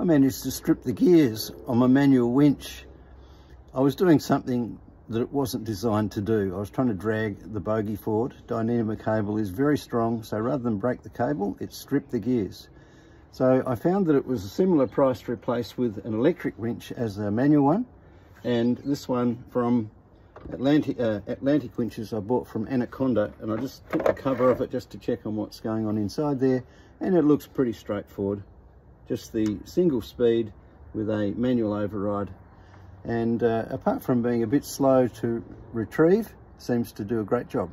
I managed to strip the gears on my manual winch. I was doing something that it wasn't designed to do. I was trying to drag the bogie forward. Dyneema cable is very strong, so rather than break the cable, it stripped the gears. So I found that it was a similar price to replace with an electric winch as a manual one. And this one from Atlantic, uh, Atlantic winches I bought from Anaconda and I just took the cover off it just to check on what's going on inside there and it looks pretty straightforward just the single speed with a manual override. And uh, apart from being a bit slow to retrieve seems to do a great job